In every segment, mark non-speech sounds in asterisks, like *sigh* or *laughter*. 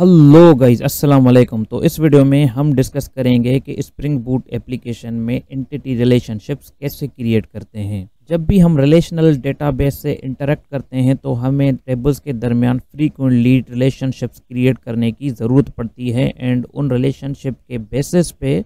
Hello guys अस्सलाम वालेकुम तो इस वीडियो में हम डिस्कस करेंगे कि स्प्रिंग बूट एप्लीकेशन में एंटिटी रिलेशनशिप्स कैसे क्रिएट करते हैं। जब भी हम रिलेशनल डेटाबेस से इंटरेक्ट करते हैं तो हमें टेबल्स के दरमियान फ्रीक्वेंटली रिलेशनशिप्स क्रिएट करने की ज़रूरत पड़ती है एंड उन रिलेशनशिप के बेसिस पे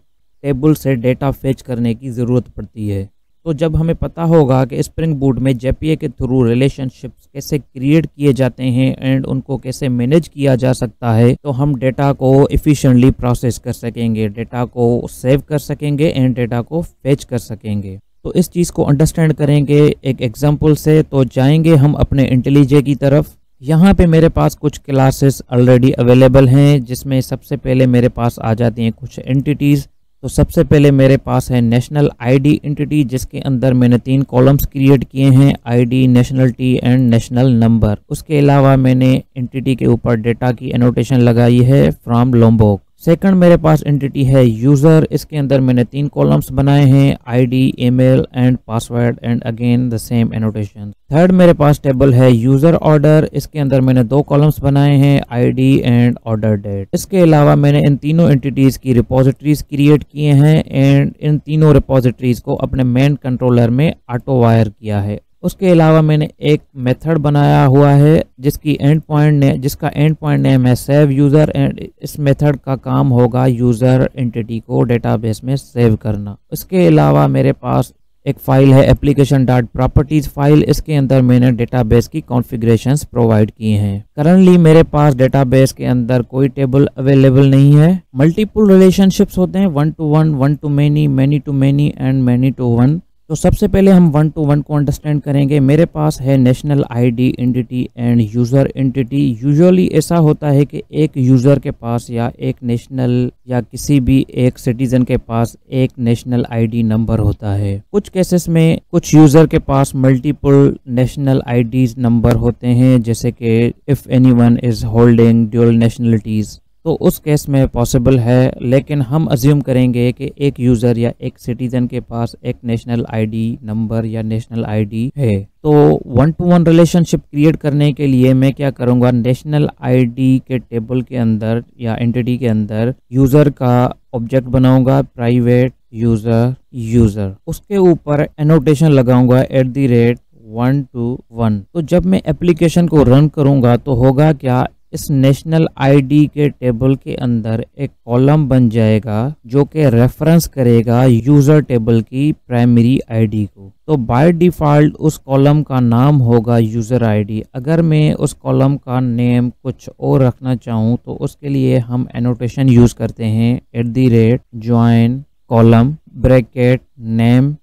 टेबल से डेटा फेच करने की ज़रूरत पड़ती है। तो जब हमें पता होगा कि स्प्रिंग बूट में जेपीए के थ्रू रिलेशनशिप्स कैसे क्रिएट किए जाते हैं एंड उनको कैसे मैनेज किया जा सकता है तो हम डेटा को इफ़िशेंटली प्रोसेस कर सकेंगे डेटा को सेव कर सकेंगे एंड डेटा को फेच कर सकेंगे। तो इस चीज़ को अंडरस्टैंड करेंगे, एक एग्ज़ाम्पल से तो जाएँगे हम अपने इंटेलिजे की तरफ़। यहाँ पे मेरे पास कुछ क्लासेस ऑलरेडी अवेलेबल हैं, जिसमें सबसे पहले मेरे पास आ जाती हैं कुछ एंटिटीज़ तो सबसे पहले मेरे पास है नेशनल आईडी इंटिटी जिसके अंदर मैंने तीन कॉलम्स क्रिएट किए हैं ID nationality and national number उसके अलावा मैंने इंटिटी के ऊपर डेटा की एनोटेशन लगाई है फ्रॉम लोम्बोक सेकंड मेरे पास एंटिटी है यूज़र इसके अंदर मैंने तीन कॉलम्स बनाए हैं ID email and password and again the same annotation third मेरे पास टेबल है यूज़र ऑर्डर इसके अंदर मैंने दो कॉलम्स बनाए हैं आईडी एंड ऑर्डर डेट इसके अलावा मैंने इन तीनों एंटिटीज़ की रिपोजिटरीज क्रिएट किए हैं एंड इन तीनों रिपोजिटरीज को अपने मेन कंट्रोलर में ऑटो वायर किया है। उसके अलावा मैंने एक मेथड बनाया हुआ है, जिसकी एंड पॉइंट ने, जिसका एंड पॉइंट नेम है सेव यूज़र एंड इस मेथड का काम होगा यूज़र एंटिटी को डेटाबेस में सेव करना। इसके अलावा मेरे पास एक फ़ाइल है एप्लीकेशन डॉट प्रॉपर्टीज़ फ़ाइल इसके अंदर मैंने डेटाबेस की कॉन्फ़िगरेशंस प्रोवाइड की हैं। करंटली मेरे पास डेटाबेस के अंदर कोई टेबल अवेलेबल नहीं है। मल्टीपल रिलेशनशिप्स होते हैं one to one one to many many to many and many to one तो सबसे पहले हम वन टू वन को अंडरस्टैंड करेंगे। मेरे पास है national ID entity and user entity usually ऐसा होता है कि एक यूज़र के पास या एक नेशनल या किसी भी एक सिटीज़न के पास एक नेशनल आईडी नंबर होता है। कुछ केसेस में कुछ यूज़र के पास मल्टीपल नेशनल आईडीज नंबर होते हैं, जैसे कि if anyone is holding dual nationalities तो उस केस में पॉसिबल है, लेकिन हम अज्यूम करेंगे कि एक यूज़र या एक सिटीज़न के पास एक नेशनल आईडी नंबर या नेशनल आईडी है। तो one to one relationship create करने के लिए मैं क्या करूँगा? नेशनल आईडी के टेबल के अंदर या एंटिटी के अंदर यूज़र का ऑब्जेक्ट बनाऊँगा प्राइवेट यूज़र यूज़र उसके ऊपर एनोटेशन लगाऊँगा at the rate one to one तो जब मैं एप्लीकेशन को रन करूँगा तो होगा क्या? इस नेशनल आईडी के टेबल के अंदर एक कॉलम बन जाएगा, जो कि रेफरेंस करेगा यूज़र टेबल की प्राइमरी आईडी को। तो बाय डिफ़ॉल्ट उस कॉलम का नाम होगा यूज़र आईडी अगर मैं उस कॉलम का नेम कुछ और रखना चाहूँ तो उसके लिए हम एनोटेशन यूज़ करते हैं। At the rate join column bracket name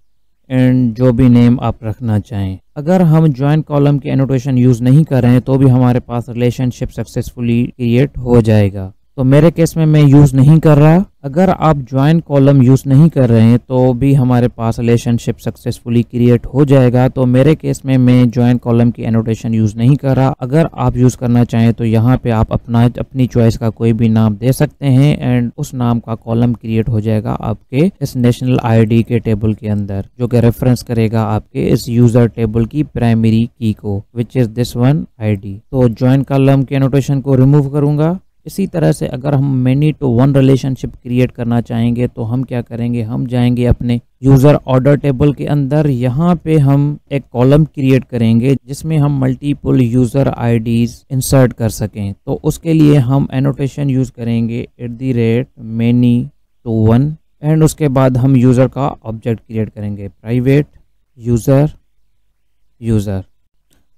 and जो भी नेम आप रखना चाहें। अगर हम ज्वाइन कॉलम के एनोटेशन यूज़ नहीं कर रहे हैं तो भी हमारे पास रिलेशनशिप सक्सेसफुली क्रिएट हो जाएगा। तो मेरे केस में मैं यूज़ नहीं कर रहा। अगर आप ज्वाइन कॉलम यूज़ नहीं कर रहे हैं तो भी हमारे पास रिलेशनशिप सक्सेसफुली क्रिएट हो जाएगा। तो मेरे केस में मैं ज्वाइन कॉलम की एनोटेशन यूज़ नहीं कर रहा। अगर आप यूज़ करना चाहें तो यहाँ पे आप अपना, अपनी चॉइस का कोई भी नाम दे सकते हैं एंड उस नाम का कॉलम क्रिएट हो जाएगा आपके इस नेशनल आईडी के टेबल के अंदर, जो कि रेफरेंस करेगा आपके इस यूज़र टेबल की प्राइमरी की को which is this one ID तो ज्वाइन कॉलम के एनोटेशन को रिमूव करूँगा। इसी तरह से अगर हम many to one relationship create करना चाहेंगे तो हम क्या करेंगे? हम जाएँगे अपने यूज़र ऑर्डर टेबल के अंदर। यहाँ पे हम एक कॉलम क्रिएट करेंगे, जिसमें हम मल्टीपल यूज़र आईडीज इंसर्ट कर सकें। तो उसके लिए हम एनोटेशन यूज़ करेंगे at the rate many to one and उसके बाद हम यूज़र का ऑब्जेक्ट क्रिएट करेंगे। प्राइवेट यूज़र यूज़र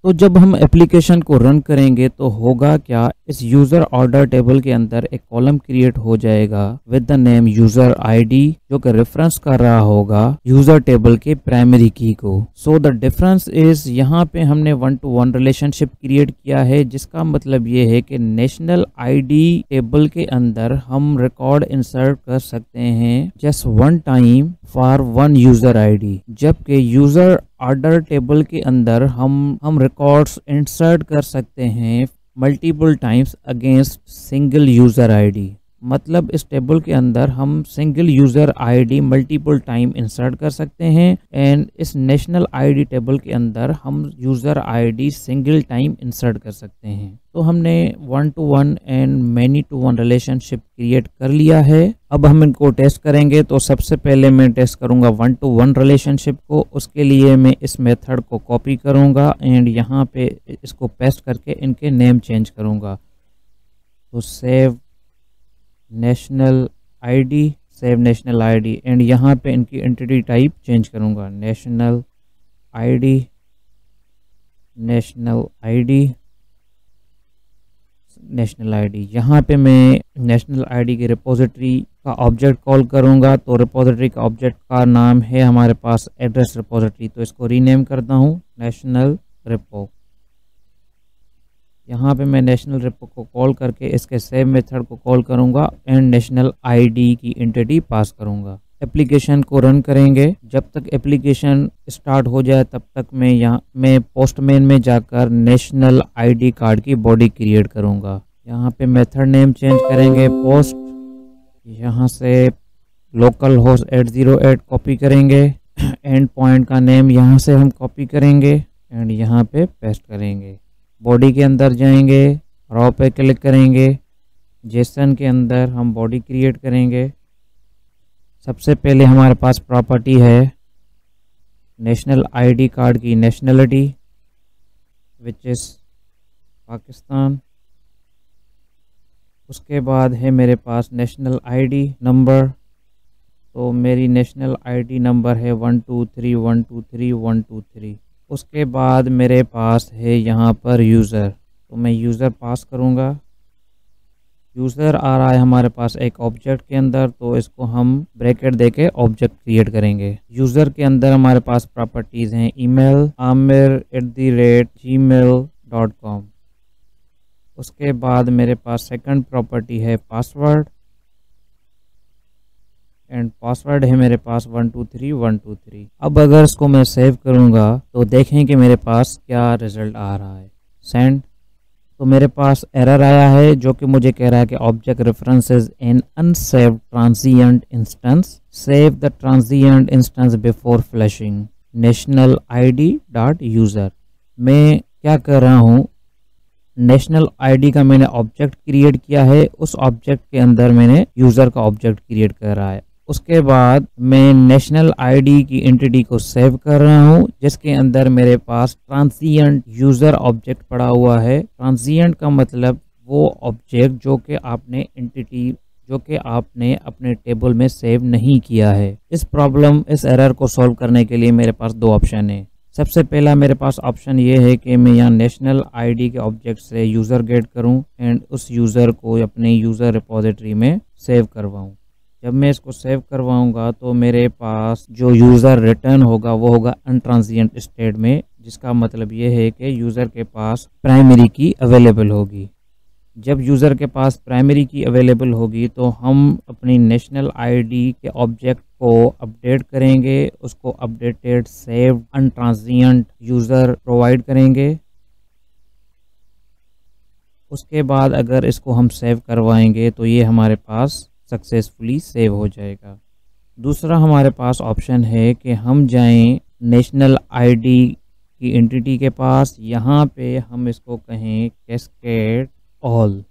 तो जब हम एप्लीकेशन को रन करेंगे तो होगा क्या? इस यूज़र ऑर्डर टेबल के अंदर एक कॉलम क्रिएट हो जाएगा with the name user ID जो कि रेफरेंस कर रहा होगा यूज़र टेबल के प्राइमरी की को। सो द डिफरेंस इज़ यहाँ पे हमने one to one relationship create किया है, जिसका मतलब ये है कि नेशनल आईडी टेबल के अंदर हम रिकॉर्ड इंसर्ट कर सकते हैं just one time for one user ID जबकि यूज़र ऑर्डर टेबल के अंदर हम हम रिकॉर्ड्स इंसर्ट कर सकते हैं multiple times against single user ID मतलब इस टेबल के अंदर हम single user ID multiple time insert कर सकते हैं एंड इस नेशनल आईडी टेबल के अंदर हम user ID single time insert कर सकते हैं। तो हमने one to one and many to one relationship create कर लिया है। अब हम इनको टेस्ट करेंगे तो सबसे पहले मैं टेस्ट करूँगा वन टू वन रिलेशनशिप को। उसके लिए मैं इस मेथड को कॉपी करूँगा एंड यहाँ पे इसको पेस्ट करके इनके नेम चेंज करूँगा। तो save national ID save national ID and यहाँ पे इनकी एंटिटी टाइप चेंज करूँगा. National ID national ID national ID यहाँ पे मैं नेशनल आईडी की रिपोजिटरी का ऑब्जेक्ट कॉल करूँगा. तो रिपोजिटरी का ऑब्जेक्ट का नाम है हमारे पास एड्रेस रिपोजिटरी तो इसको रीनेम करता हूँ. नेशनल रिपो यहाँ पे मैं नेशनल रिपो को कॉल करके इसके सेव मेथड को कॉल करूँगा एंड नेशनल आईडी की एंटिटी पास करूँगा। एप्लीकेशन को रन करेंगे। जब तक एप्लीकेशन स्टार्ट हो जाए, तब तक मैं यहाँ, मैं पोस्टमैन में जाकर नेशनल आईडी कार्ड की बॉडी क्रिएट करूँगा। यहाँ पे मेथड नेम चेंज करेंगे पोस्ट यहाँ से localhost zero eight copy करेंगे। *clears throat* एंड पॉइंट का नेम यहाँ से हम कॉपी करेंगे एंड यहाँ पे पेस्ट करेंगे। बॉडी के अंदर जाएँगे रॉ पे क्लिक करेंगे जेसन के अंदर हम बॉडी क्रिएट करेंगे। सबसे पहले हमारे पास प्रॉपर्टी है नेशनल आईडी कार्ड की नेशनलिटी विच इज़ पाकिस्तान। उसके बाद है मेरे पास नेशनल आईडी नंबर तो मेरी नेशनल आईडी नंबर है one two three one two three one two three उसके बाद मेरे पास है यहाँ पर यूज़र तो मैं यूज़र पास करूँगा। यूज़र आ रहा है हमारे पास एक ऑब्जेक्ट के अंदर तो इसको हम ब्रैकेट देके ऑब्जेक्ट क्रिएट करेंगे। यूज़र के अंदर हमारे पास प्रॉपर्टीज़ हैं email Aamir at the rate gmail dot com उसके बाद मेरे पास सेकंड प्रॉपर्टी है पासवर्ड एंड पासवर्ड है मेरे पास one two three one two three अब अगर इसको मैं सेव करूँगा तो देखें कि मेरे पास क्या रिज़ल्ट आ रहा है। सेंड तो मेरे पास एरर आया है, जो कि मुझे कह रहा है कि object reference is in unsave transient instance save the transient instance before flashing national ID dot user मैं क्या कर रहा हूँ? नेशनल आईडी का मैंने ऑब्जेक्ट क्रिएट किया है, उस ऑब्जेक्ट के अंदर मैंने यूज़र का ऑब्जेक्ट क्रिएट कर रहा है। उसके बाद मैं नेशनल आईडी की एंटिटी को सेव कर रहा हूँ, जिसके अंदर मेरे पास ट्रांसिएंट यूज़र ऑब्जेक्ट पड़ा हुआ है। ट्रांसिएंट का मतलब वो ऑब्जेक्ट जो कि आपने एंटिटी जो कि आपने अपने टेबल में सेव नहीं किया है। इस प्रॉब्लम इस एरर को सॉल्व करने के लिए मेरे पास दो ऑप्शन है। सबसे पहला मेरे पास ऑप्शन ये है कि मैं यहाँ नेशनल आईडी के ऑब्जेक्ट से यूज़र गेट करूँ एंड उस यूज़र को अपने यूज़र रिपोजिटरी में सेव करवाऊँ। जब मैं इसको सेव करवाऊँगा तो मेरे पास जो यूज़र रिटर्न होगा, वो होगा अनट्रांजिएंट स्टेट में, जिसका मतलब ये है कि यूज़र के पास प्राइमरी की अवेलेबल होगी। जब यूज़र के पास प्राइमरी की अवेलेबल होगी तो हम अपनी नेशनल आईडी के ऑब्जेक्ट को अपडेट करेंगे, उसको updated save untransient user provide करेंगे। उसके बाद अगर इसको हम सेव करवाएँगे तो ये हमारे पास सक्सेसफुली सेव हो जाएगा। दूसरा हमारे पास ऑप्शन है कि हम जाएँ नेशनल आईडी की एंटिटी के पास। यहाँ पे हम इसको कहें कैसकेट ऑल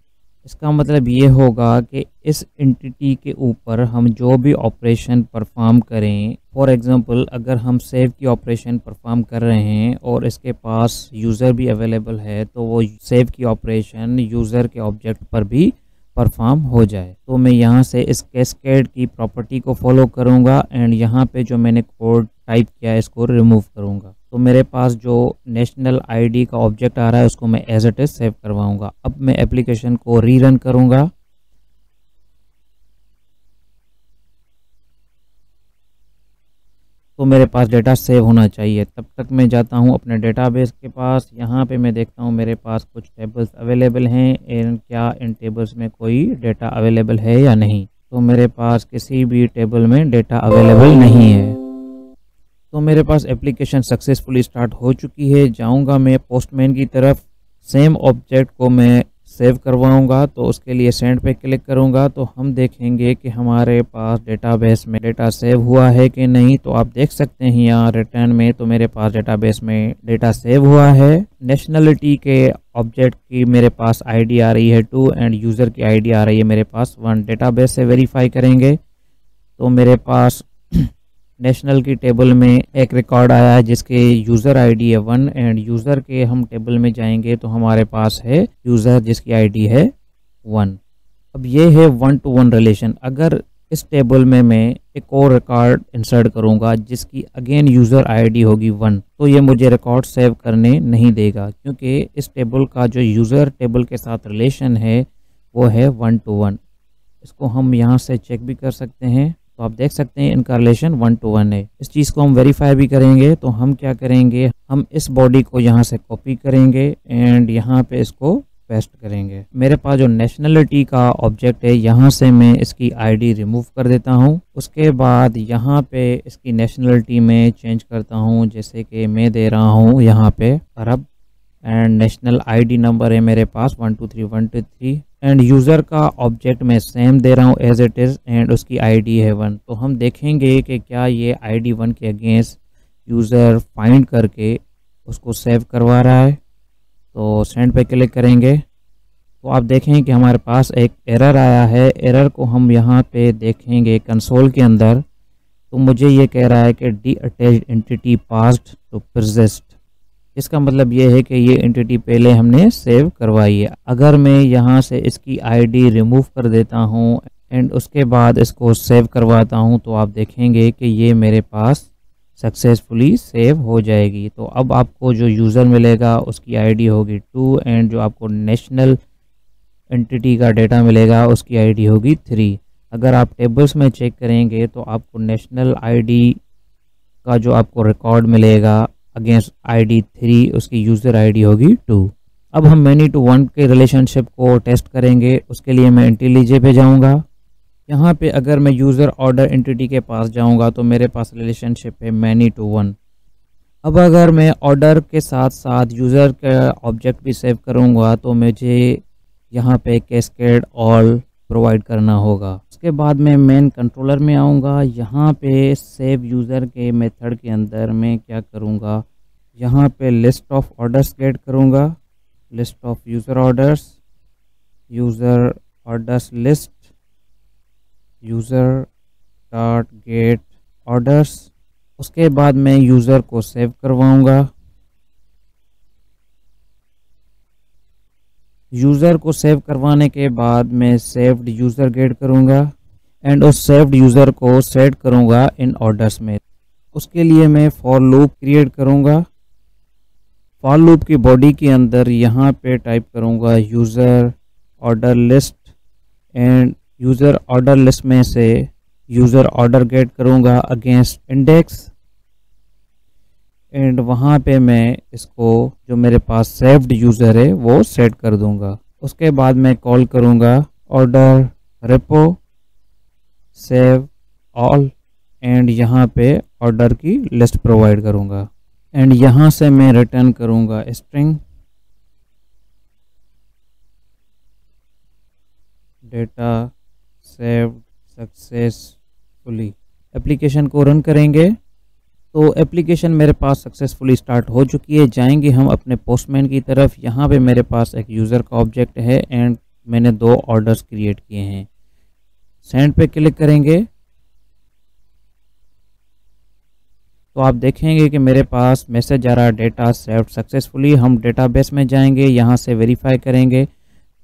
इसका मतलब ये होगा कि इस एंटिटी के ऊपर हम जो भी ऑपरेशन परफॉर्म करें फॉर एग्ज़ाम्पल अगर हम सेव की ऑपरेशन परफॉर्म कर रहे हैं और इसके पास यूज़र भी अवेलेबल है तो वो सेव की ऑपरेशन यूज़र के ऑब्जेक्ट पर भी परफॉर्म हो जाए। तो मैं यहाँ से इस कैसकेड की प्रॉपर्टी को फॉलो करूँगा एंड यहाँ पे जो मैंने कोड टाइप किया है, इसको रिमूव करूँगा। तो मेरे पास जो नेशनल आईडी का ऑब्जेक्ट आ रहा है, उसको मैं एज एट इज़ सेव करवाऊँगा। अब मैं एप्लीकेशन को रीरन करूँगा। तो मेरे पास डेटा सेव होना चाहिए। तब तक मैं जाता हूँ अपने डेटाबेस के पास। यहाँ पे मैं देखता हूँ मेरे पास कुछ टेबल्स अवेलेबल हैं। एंड क्या इन टेबल्स में कोई डेटा अवेलेबल है या नहीं? तो मेरे पास किसी भी टेबल में डेटा अवेलेबल नहीं है। तो मेरे पास एप्लीकेशन सक्सेसफुली स्टार्ट हो चुकी है। जाऊँगा मैं पोस्टमैन की तरफ़। सेम ऑब्जेक्ट को मैं सेव करवाऊँगा तो उसके लिए सेंड पे क्लिक करूँगा तो हम देखेंगे कि हमारे पास डेटाबेस में डेटा सेव हुआ है कि नहीं। तो आप देख सकते हैं यहाँ रिटर्न में तो मेरे पास डेटाबेस में डेटा सेव हुआ है। नेशनलिटी के ऑब्जेक्ट की मेरे पास आईडी आ रही है टू एंड यूज़र की आईडी आ रही है मेरे पास वन डेटाबेस से वेरीफाई करेंगे तो मेरे पास नेशनल की टेबल में एक रिकॉर्ड आया है, जिसके यूज़र आईडी है वन एंड यूज़र के हम टेबल में जाएँगे तो हमारे पास है यूज़र जिसकी आईडी है वन अब ये है वन टू वन रिलेशन अगर इस टेबल में मैं एक और रिकॉर्ड इंसर्ट करूँगा, जिसकी अगेन यूज़र आईडी होगी वन तो ये मुझे रिकॉर्ड सेव करने नहीं देगा, क्योंकि इस टेबल का जो यूज़र टेबल के साथ रिलेशन है, वो है वन टू वन इसको हम यहाँ से चेक भी कर सकते हैं। तो आप देख सकते हैं इनका रिलेशन वन टू वन है। इस चीज़ को हम वेरीफाई भी करेंगे तो हम क्या करेंगे? हम इस बॉडी को यहाँ से कॉपी करेंगे एंड यहाँ पे इसको पेस्ट करेंगे। मेरे पास जो नेशनलिटी का ऑब्जेक्ट है, यहाँ से मैं इसकी आईडी रिमूव कर देता हूँ। उसके बाद यहाँ पे इसकी नेशनलिटी में चेंज करता हूँ, जैसे कि मैं दे रहा हूँ यहाँ पे अरब। एंड नेशनल आईडी नंबर है मेरे पास one two three, one two three, and user का ऑब्जेक्ट मैं सेम दे रहा हूँ एज इट इज़ एंड उसकी आईडी है वन। तो हम देखेंगे कि क्या ये आईडी वन के अगेंस्ट यूज़र फाइंड करके उसको सेव करवा रहा है। तो सेंड पे क्लिक करेंगे। तो आप देखें कि हमारे पास एक एरर आया है। एरर को हम यहाँ पे देखेंगे कंसोल के अंदर। तो मुझे ये कह रहा है कि detached entity passed to persist इसका मतलब ये है कि ये एंटिटी पहले हमने सेव करवाई है। अगर मैं यहाँ से इसकी आईडी रिमूव कर देता हूँ एंड उसके बाद इसको सेव करवाता हूँ तो आप देखेंगे कि ये मेरे पास सक्सेसफुली सेव हो जाएगी। तो अब आपको जो यूज़र मिलेगा, उसकी आईडी होगी टू एंड जो आपको नेशनल एंटिटी का डेटा मिलेगा, उसकी आईडी होगी थ्री अगर आप टेबल्स में चेक करेंगे तो आपको नेशनल आईडी का जो आपको रिकॉर्ड मिलेगा अगेंस्ट आईडी थ्री उसकी यूज़र आईडी होगी टू अब हम मैनी टू वन के रिलेशनशिप को टेस्ट करेंगे, उसके लिए मैं इंटेलिजे पे जाऊँगा। यहाँ पे अगर मैं यूज़र ऑर्डर एंटिटी के पास जाऊँगा तो मेरे पास रिलेशनशिप है मैनी टू वन अब अगर मैं ऑर्डर के साथ साथ यूज़र का ऑब्जेक्ट भी सेव करूँगा तो मुझे यहाँ पे कैस्केड ऑल प्रोवाइड करना होगा। उसके बाद मैं मेन कंट्रोलर में आऊँगा। यहाँ पे सेव यूज़र के मेथड के अंदर मैं क्या करूँगा? यहाँ पे लिस्ट ऑफ़ ऑर्डर्स क्रिएट करूँगा। List of user orders user orders list user dot get orders उसके बाद मैं यूज़र को सेव करवाऊँगा। यूज़र को सेव करवाने के बाद मैं सेव्ड यूज़र गेट करूँगा एंड उस सेव्ड यूज़र को सेट करूँगा इन ऑर्डर्स में। उसके लिए मैं फॉर लूप क्रिएट करूँगा। फॉर लूप की बॉडी के अंदर यहाँ पे टाइप करूँगा user order list and user order list में से यूज़र ऑर्डर गेट करूँगा अगेंस्ट इंडेक्स एंड वहाँ पे मैं इसको जो मेरे पास सेव्ड यूज़र है, वो सेट कर दूँगा। उसके बाद मैं कॉल करूँगा order repo save all and यहाँ पे ऑर्डर की लिस्ट प्रोवाइड करूँगा। एंड यहाँ से मैं रिटर्न करूँगा string data saved successfully application को रन करेंगे। तो एप्लीकेशन मेरे पास सक्सेसफुली स्टार्ट हो चुकी है। जाएँगे हम अपने पोस्टमैन की तरफ़। यहाँ पे मेरे पास एक यूज़र का ऑब्जेक्ट है एंड मैंने दो ऑर्डर्स क्रिएट किए हैं। सेंड पे क्लिक करेंगे। तो आप देखेंगे कि मेरे पास मैसेज आ रहा है डेटा सेव्ड सक्सेसफुली हम डेटाबेस में जाएँगे, यहाँ से वेरीफाई करेंगे।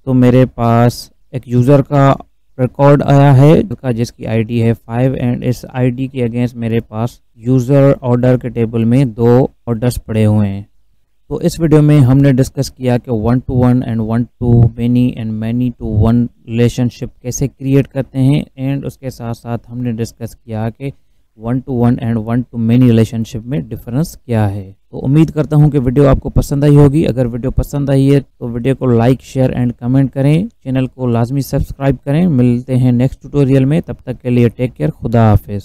तो मेरे पास एक यूज़र का रिकॉर्ड आया है का जिसकी आईडी है फाइव एंड इस आईडी के अगेंस्ट मेरे पास यूज़र ऑर्डर के टेबल में दो ऑर्डर्स पड़े हुए हैं। तो इस वीडियो में हमने डिस्कस किया कि one to one and one to many and many to one relationship कैसे क्रिएट करते हैं एंड उसके साथ साथ हमने डिस्कस किया कि one to one and one to many relationship में डिफरेंस क्या है? तो उम्मीद करता हूँ कि वीडियो आपको पसंद आई होगी। अगर वीडियो पसंद आई है तो वीडियो को लाइक शेयर एंड कमेंट करें। चैनल को लाजमी सब्सक्राइब करें। मिलते हैं नेक्स्ट ट्यूटोरियल में। तब तक के लिए टेक केयर खुदा हाफिज़।